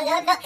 Yeah.